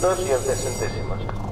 segundos y 11 centésimos.